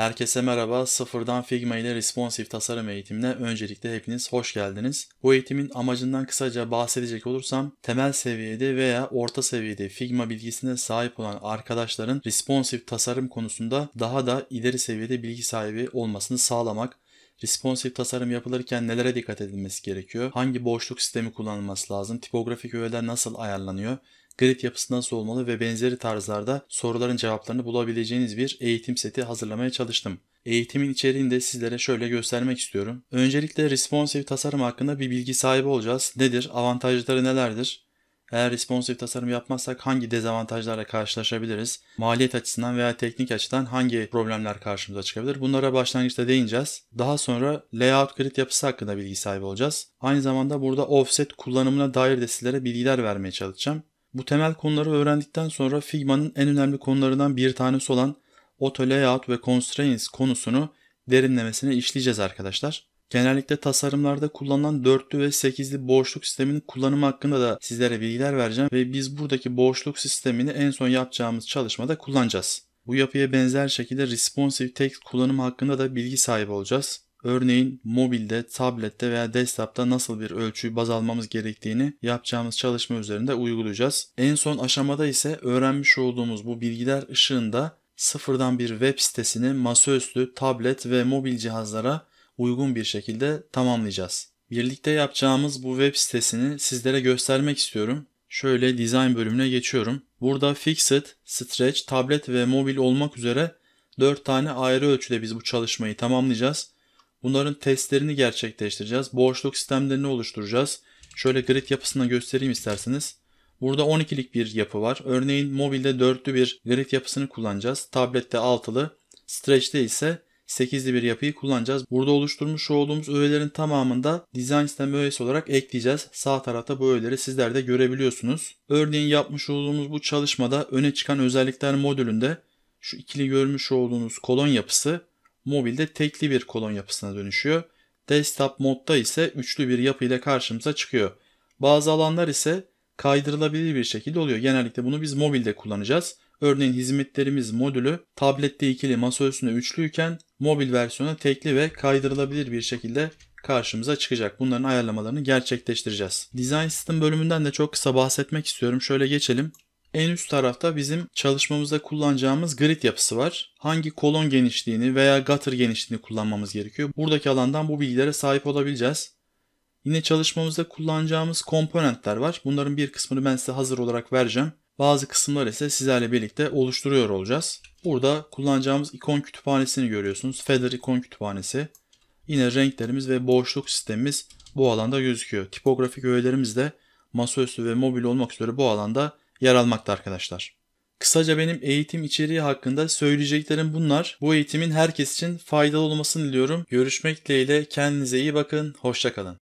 Herkese merhaba. Sıfırdan Figma ile responsive tasarım eğitimine öncelikle hepiniz hoş geldiniz. Bu eğitimin amacından kısaca bahsedecek olursam temel seviyede veya orta seviyede Figma bilgisine sahip olan arkadaşların responsive tasarım konusunda daha da ileri seviyede bilgi sahibi olmasını sağlamak, Responsive tasarım yapılırken nelere dikkat edilmesi gerekiyor? Hangi boşluk sistemi kullanılması lazım? Tipografik öğeler nasıl ayarlanıyor? Grid yapısı nasıl olmalı ve benzeri tarzlarda soruların cevaplarını bulabileceğiniz bir eğitim seti hazırlamaya çalıştım. Eğitimin içeriğini de sizlere şöyle göstermek istiyorum. Öncelikle responsive tasarım hakkında bir bilgi sahibi olacağız. Nedir? Avantajları nelerdir? Eğer responsive tasarım yapmazsak hangi dezavantajlarla karşılaşabiliriz? Maliyet açısından veya teknik açıdan hangi problemler karşımıza çıkabilir? Bunlara başlangıçta değineceğiz. Daha sonra layout grid yapısı hakkında bilgi sahibi olacağız. Aynı zamanda burada offset kullanımına dair de sizlere bilgiler vermeye çalışacağım. Bu temel konuları öğrendikten sonra Figma'nın en önemli konularından bir tanesi olan Auto Layout ve Constraints konusunu derinlemesine işleyeceğiz arkadaşlar. Genellikle tasarımlarda kullanılan dörtlü ve sekizli boşluk sisteminin kullanımı hakkında da sizlere bilgiler vereceğim ve biz buradaki boşluk sistemini en son yapacağımız çalışmada kullanacağız. Bu yapıya benzer şekilde responsive text kullanımı hakkında da bilgi sahibi olacağız. Örneğin mobilde, tablette veya desktop'ta nasıl bir ölçüyü baz almamız gerektiğini yapacağımız çalışma üzerinde uygulayacağız. En son aşamada ise öğrenmiş olduğumuz bu bilgiler ışığında sıfırdan bir web sitesini masaüstü, tablet ve mobil cihazlara uygun bir şekilde tamamlayacağız. Birlikte yapacağımız bu web sitesini sizlere göstermek istiyorum. Şöyle design bölümüne geçiyorum. Burada fixed, stretch, tablet ve mobil olmak üzere 4 tane ayrı ölçüde biz bu çalışmayı tamamlayacağız. Bunların testlerini gerçekleştireceğiz. Boşluk sistemlerini oluşturacağız. Şöyle grid yapısını göstereyim isterseniz. Burada 12'lik bir yapı var. Örneğin mobilde dörtlü bir grid yapısını kullanacağız. Tablette altılı, stretch'te ise 8'li bir yapıyı kullanacağız. Burada oluşturmuş olduğumuz öğelerin tamamında design sistem öğesi olarak ekleyeceğiz. Sağ tarafta bu öğeleri sizler de görebiliyorsunuz. Örneğin yapmış olduğumuz bu çalışmada öne çıkan özellikler modülünde şu ikili görmüş olduğunuz kolon yapısı mobilde tekli bir kolon yapısına dönüşüyor. Desktop modda ise üçlü bir yapı ile karşımıza çıkıyor. Bazı alanlar ise kaydırılabilir bir şekilde oluyor. Genellikle bunu biz mobilde kullanacağız. Örneğin hizmetlerimiz modülü tablette ikili masa üstünde üçlüyken mobil versiyonu tekli ve kaydırılabilir bir şekilde karşımıza çıkacak. Bunların ayarlamalarını gerçekleştireceğiz. Design System bölümünden de çok kısa bahsetmek istiyorum. Şöyle geçelim. En üst tarafta bizim çalışmamızda kullanacağımız grid yapısı var. Hangi kolon genişliğini veya gutter genişliğini kullanmamız gerekiyor. Buradaki alandan bu bilgilere sahip olabileceğiz. Yine çalışmamızda kullanacağımız komponentler var. Bunların bir kısmını ben size hazır olarak vereceğim. Bazı kısımlar ise sizlerle birlikte oluşturuyor olacağız. Burada kullanacağımız ikon kütüphanesini görüyorsunuz. Feather ikon kütüphanesi. Yine renklerimiz ve boşluk sistemimiz bu alanda gözüküyor. Tipografik öğelerimiz de masaüstü ve mobil olmak üzere bu alanda yer almakta arkadaşlar. Kısaca benim eğitim içeriği hakkında söyleyeceklerim bunlar. Bu eğitimin herkes için faydalı olmasını diliyorum. Görüşmek dileğiyle kendinize iyi bakın. Hoşçakalın.